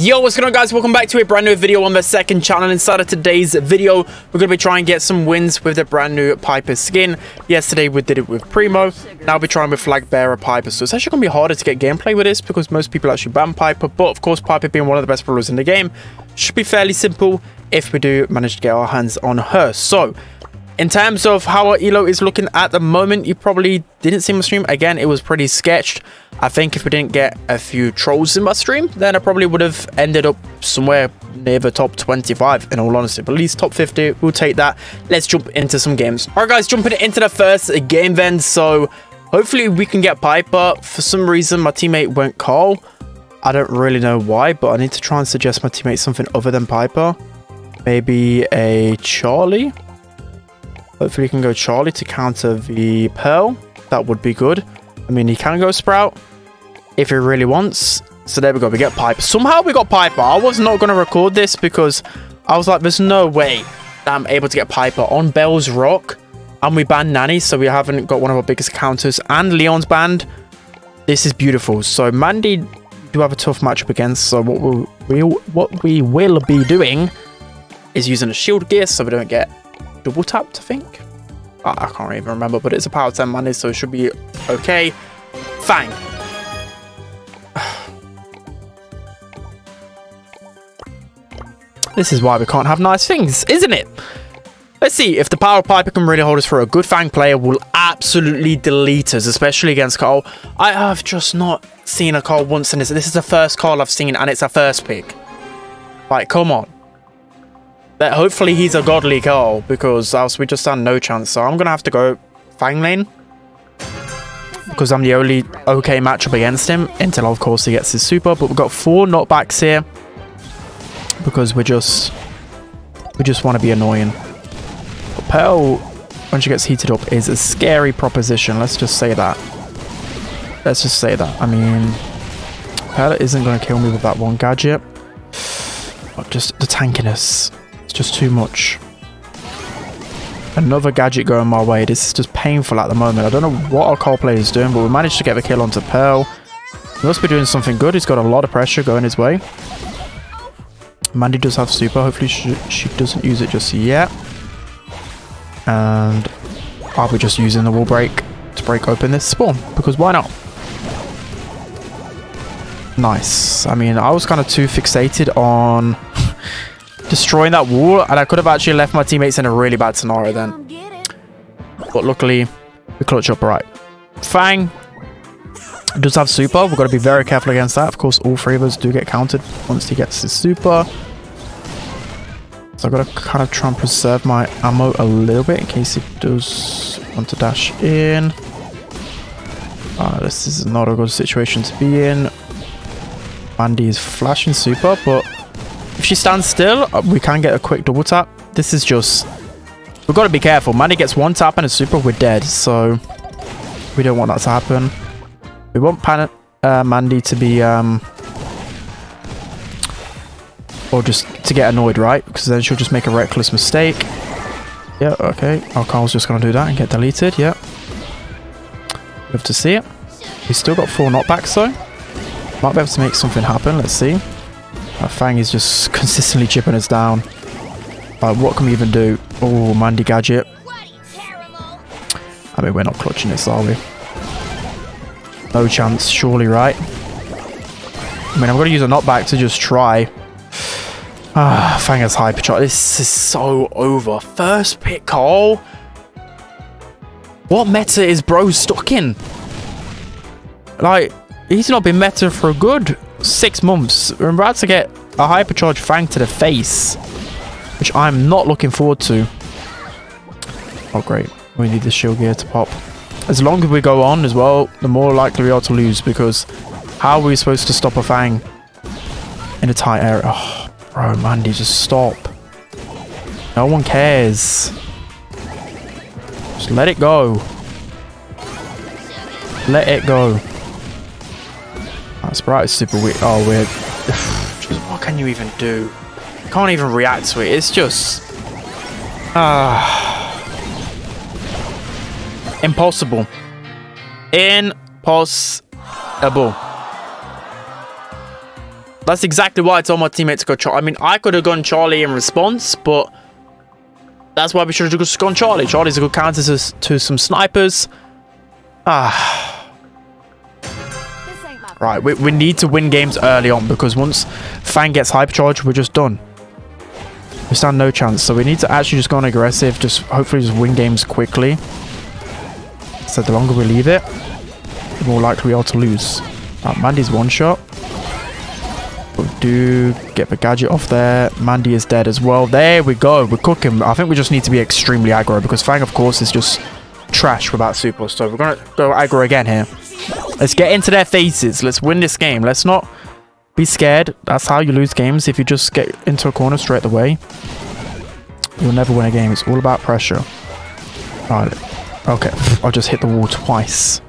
Yo, what's going on guys? Welcome back to a brand new video on the second channel. Inside of today's video, we're going to be trying to get some wins with the brand new Piper skin. Yesterday we did it with Primo. Now we're trying with Flag Bearer Piper. So it's actually going to be harder to get gameplay with this because most people actually ban Piper. But of course, Piper being one of the best brawlers in the game, should be fairly simple if we do manage to get our hands on her. So in terms of how our elo is looking at the moment, you probably didn't see my stream. Again, it was pretty sketched. I think if we didn't get a few trolls in my stream, then I probably would have ended up somewhere near the top 25, in all honesty. But at least top 50, we'll take that. Let's jump into some games. All right, guys, jumping into the first game then. So hopefully we can get Piper. For some reason, my teammate went Carl. I don't really know why, but I need to try and suggest my teammate something other than Piper. Maybe a Charlie? Hopefully he can go Charlie to counter the Pearl. That would be good. I mean, he can go Sprout if he really wants. So there we go. We get Piper. Somehow we got Piper. I was not going to record this because I was like, there's no way I'm able to get Piper on Belle's Rock. And we banned Nanny, so we haven't got one of our biggest counters. And Leon's banned. This is beautiful. So Mandy do have a tough matchup against. So what we, we what we will be doing is using a shield gear so we don't get double tapped, I think. I can't even remember, but it's a power 10 Mandy, so it should be okay. Fang. this is why we can't have nice things, isn't it? Let's see if the power piper can really hold us for a good Fang player will absolutely delete us, especially against Carl. I have just not seen a Carl once in this. This is the first Carl I've seen, and it's a first pick. Like, come on that hopefully he's a godly Carl because else we just stand no chance. So I'm gonna have to go Fang lane because I'm the only okay matchup against him until of course he gets his super. But we've got four knockbacks here because we're just we just want to be annoying. But Pearl when she gets heated up is a scary proposition. Let's just say that. Let's just say that. I mean, Pearl isn't going to kill me with that one gadget. But just the tankiness just too much. Another gadget going my way. This is just painful at the moment. I don't know what our Carl player is doing, but we managed to get the kill onto Pearl. He must be doing something good. He's got a lot of pressure going his way. Mandy does have super. Hopefully she, she doesn't use it just yet. And I'll be just using the wall break to break open this spawn. Because why not? Nice. I mean, I was kind of too fixated on destroying that wall, and I could have actually left my teammates in a really bad scenario then. But luckily, we clutch up right. Fang does have super. We've got to be very careful against that. Of course, all three of us do get counted once he gets his super. So I've got to kind of try and preserve my ammo a little bit in case he does want to dash in. Uh, this is not a good situation to be in. Mandy is flashing super, but if she stands still, uh, we can get a quick double tap. This is just... We've got to be careful. Mandy gets one tap and a super, we're dead. So we don't want that to happen. We want Pan uh, Mandy to be... Um, or just to get annoyed, right? Because then she'll just make a reckless mistake. Yeah, okay. Our Carl's just going to do that and get deleted. Yeah. Love to see it. He's still got four knockbacks though. Might be able to make something happen. Let's see. That Fang is just consistently chipping us down. What can we even do? Oh, Mandy Gadget. I mean, we're not clutching this, are we? No chance, surely, right? I mean, I'm going to use a knockback to just try. Ah, Fang has hypercharge. This is so over. First pick Carl. What meta is bro stuck in? Like, he's not been meta for a good six months, we're about to get a hypercharge fang to the face, which I'm not looking forward to. Oh, great. We need the shield gear to pop. As long as we go on as well, the more likely we are to lose because how are we supposed to stop a fang in a tight area? Oh, bro, Mandy, just stop. No one cares. Just let it go. Let it go. That sprite is super weird. Oh, weird. what can you even do? Can't even react to it. It's just... Ah... Uh, impossible. Impossible. That's exactly why I told my teammate to go Charlie. I mean, I could have gone Charlie in response, but that's why we should have just gone Charlie. Charlie's a good counter to, to some snipers. Ah. Right, we, we need to win games early on because once Fang gets hypercharged, we're just done. We stand no chance. So we need to actually just go on aggressive. Just hopefully just win games quickly. So the longer we leave it, the more likely we are to lose. Right, Mandy's one shot. We'll do get the gadget off there. Mandy is dead as well. There we go. We're cooking. I think we just need to be extremely aggro because Fang, of course, is just trash without super. So we're going to go aggro again here. Let's get into their faces. Let's win this game. Let's not be scared. That's how you lose games. If you just get into a corner straight away, you'll never win a game. It's all about pressure. Right. Okay. I'll just hit the wall twice.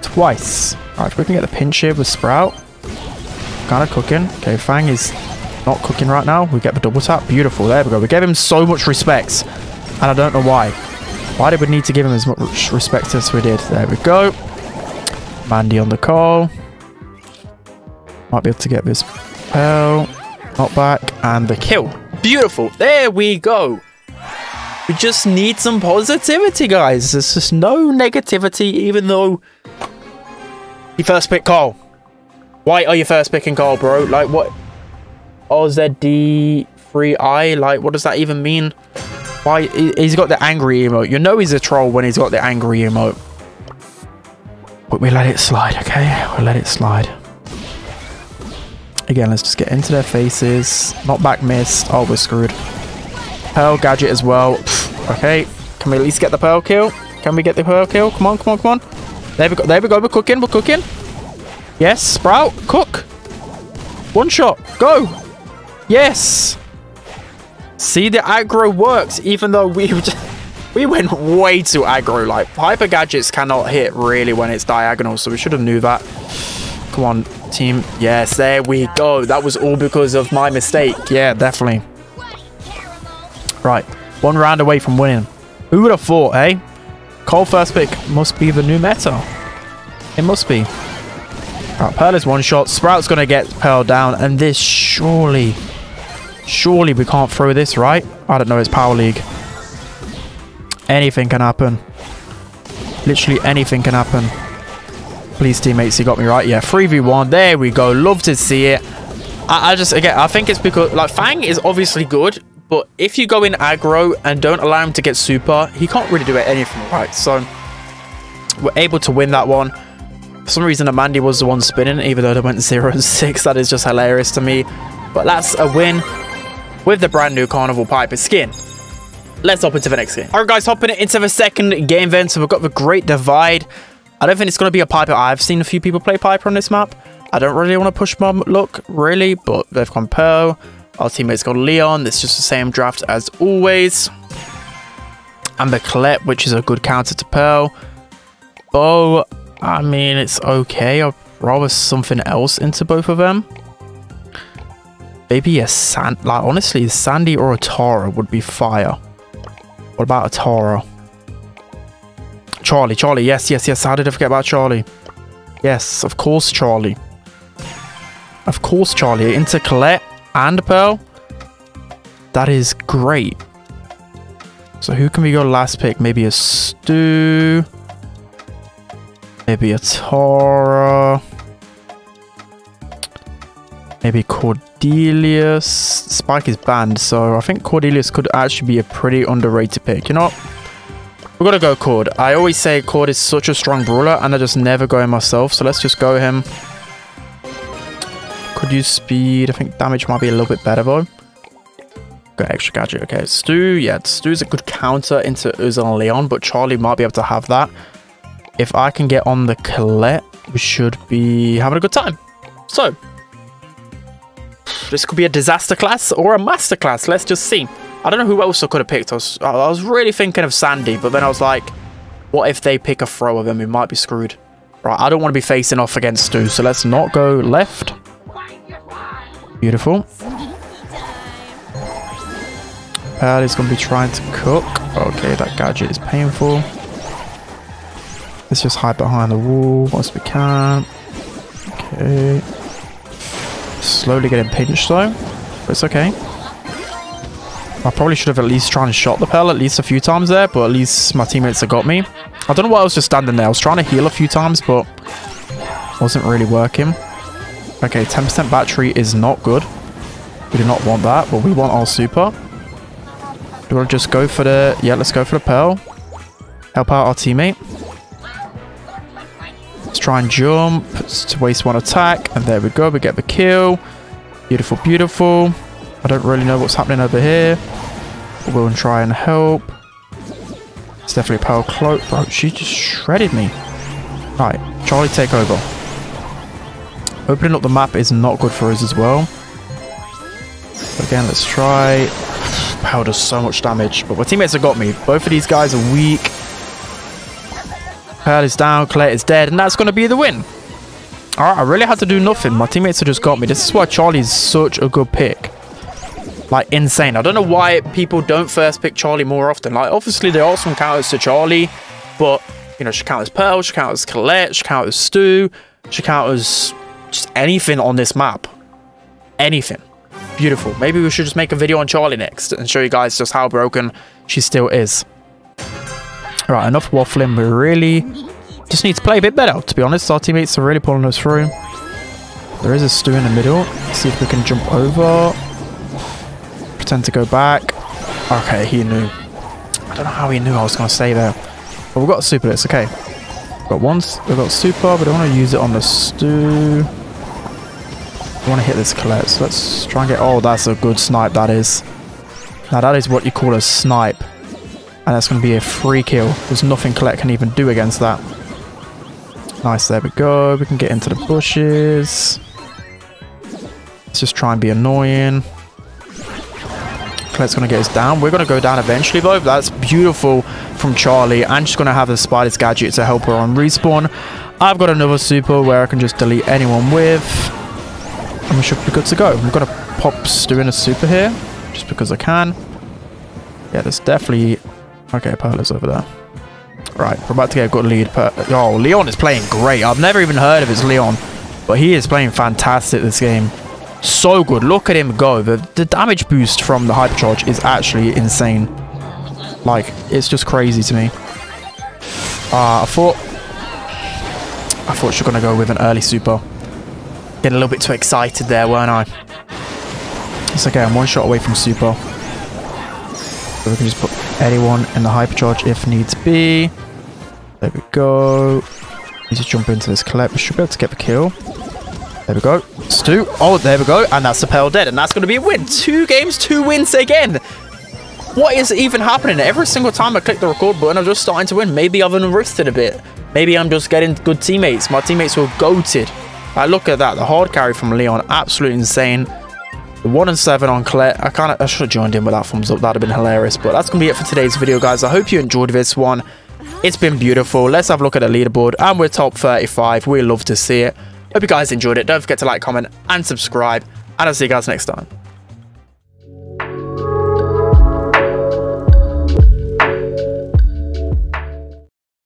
Twice. Alright, we can get the pinch here with Sprout. Kind of cooking. Okay, Fang is not cooking right now. We get the double tap. Beautiful. There we go. We gave him so much respect. And I don't know why. Why did we need to give him as much respect as we did? There we go. Mandy on the call. Might be able to get this Pearl. Knockback. And the kill. Beautiful. There we go. We just need some positivity, guys. There's just no negativity, even though you first pick Carl. Why are you first picking Carl, bro? Like, what? OZD3I? Like, what does that even mean? Why? He's got the angry emote. You know he's a troll when he's got the angry emote. We let it slide, okay? We'll let it slide. Again, let's just get into their faces. Knockback missed. Oh, we're screwed. Pearl gadget as well. Okay. Can we at least get the pearl kill? Can we get the pearl kill? Come on, come on, come on. There we go. There we go. We're cooking. We're cooking. Yes, Sprout. Cook. One shot. Go. Yes. See, the aggro works, even though we we went way too aggro. Like, hyper gadgets cannot hit really when it's diagonal, so we should have knew that. Come on, team. Yes, there we go. That was all because of my mistake. Yeah, definitely. Right, one round away from winning. Who would have thought, eh? Carl first pick must be the new meta. It must be. Right, Pearl is one shot. Sprout's going to get Pearl down. And this surely... Surely we can't throw this, right? I don't know. It's Power League. Anything can happen. Literally anything can happen. Please, teammates, you got me right. Yeah, 3v1. There we go. Love to see it. I, I just, again, I think it's because, like, Fang is obviously good, but if you go in aggro and don't allow him to get super, he can't really do anything right. So, we're able to win that one. For some reason, a Mandy was the one spinning, even though they went 0 and 6. That is just hilarious to me. But that's a win with the brand new Carnival Piper skin. Let's hop into the next game. Alright guys, hopping into the second game then. So we've got the Great Divide. I don't think it's going to be a Piper. I've seen a few people play Piper on this map. I don't really want to push my look, really, but they've gone Pearl. Our teammates got Leon. It's just the same draft as always. And the Colette, which is a good counter to Pearl. Bo, I mean, it's okay. I'd rather something else into both of them. Maybe a Sand... Like, honestly, Sandy or a Tara would be fire. What about a Tara? Charlie, Charlie, yes, yes, yes. How did I forget about Charlie? Yes, of course, Charlie. Of course, Charlie. Into Colette and Pearl. That is great. So who can we go last pick? Maybe a Stu. Maybe a Tara. Maybe Cordelius. Spike is banned, so I think Cordelius could actually be a pretty underrated pick. You know what? We're going to go Cord. I always say Cord is such a strong brawler, and I just never go him myself, so let's just go him. Could use speed. I think damage might be a little bit better, though. Got extra gadget. Okay, Stu. Yeah, Stu's a good counter into Uzan and Leon, but Charlie might be able to have that. If I can get on the Colette, we should be having a good time. So, this could be a disaster class or a master class. Let's just see. I don't know who else I could have picked. I was, I was really thinking of Sandy, but then I was like, what if they pick a thrower? Then we might be screwed. Right, I don't want to be facing off against Stu, so let's not go left. Beautiful. Pearl is going to be trying to cook. Okay, that gadget is painful. Let's just hide behind the wall once we can. Okay. Slowly getting pinched though. But it's okay. I probably should have at least tried and shot the Pearl at least a few times there, but at least my teammates have got me. I don't know why I was just standing there. I was trying to heal a few times, but wasn't really working. Okay, 10% battery is not good. We do not want that, but we want our super. Do we want to just go for the... Yeah, let's go for the Pearl. Help out our teammate. Let's try and jump to waste one attack. And there we go. We get the kill. Beautiful, beautiful. I don't really know what's happening over here. We'll try and help. It's definitely a Pearl Cloak. Bro, she just shredded me. Right, Charlie take over. Opening up the map is not good for us as well. But again, let's try. Power does so much damage, but my teammates have got me. Both of these guys are weak. Pearl is down, Colette is dead, and that's going to be the win. Alright, I really had to do nothing. My teammates have just got me. This is why Charlie's such a good pick. Like, insane. I don't know why people don't first pick Charlie more often. Like, obviously, there are some counters to Charlie, but, you know, she counters Pearl, she counters Colette, she counters Stu, she counters just anything on this map. Anything. Beautiful. Maybe we should just make a video on Charlie next and show you guys just how broken she still is. Right, enough waffling. We really just need to play a bit better, to be honest. Our teammates are really pulling us through. There is a Stu in the middle. Let's see if we can jump over. Pretend to go back. Okay, he knew. I don't know how he knew I was going to stay there. But we've got a super, it's okay. Got once, we've got super, but I want to use it on the Stu. I want to hit this Colette, so let's try and get... Oh, that's a good snipe, that is. Now, that is what you call a snipe. And that's going to be a free kill. There's nothing Colette can even do against that. Nice, there we go. We can get into the bushes. Let's just try and be annoying. Colette's going to get us down. We're going to go down eventually, though. That's beautiful from Charlie. And she's going to have the Spider's Gadget to help her on respawn. I've got another super where I can just delete anyone with. And we should be good to go. I'm going to pop Stu in a super here, just because I can. Yeah, there's definitely... Okay, Pearl over there. Right, we're about to get a good lead. Per oh, Leon is playing great. I've never even heard of his Leon, but he is playing fantastic this game. So good. Look at him go. The, the damage boost from the Hypercharge is actually insane. Like, it's just crazy to me. Uh, I thought... I thought she was going to go with an early super. Getting a little bit too excited there, weren't I? It's okay, I'm one shot away from super. So we can just put anyone in the hypercharge if needs be. There we go. Need to jump into this Colette. We should be able to get the kill. There we go. Stu. Oh, there we go. And that's the Pearl dead. And that's going to be a win. Two games, two wins again. What is even happening? Every single time I click the record button, I'm just starting to win. Maybe I've unwristed a bit. Maybe I'm just getting good teammates. My teammates were goated. I look at that. The hard carry from Leon, absolutely insane. The 1 and 7 on Colette. I kind of I should have joined in with that thumbs up. That would have been hilarious. But that's going to be it for today's video, guys. I hope you enjoyed this one. It's been beautiful. Let's have a look at the leaderboard. And we're top 35. We love to see it. Hope you guys enjoyed it. Don't forget to like, comment, and subscribe. And I'll see you guys next time.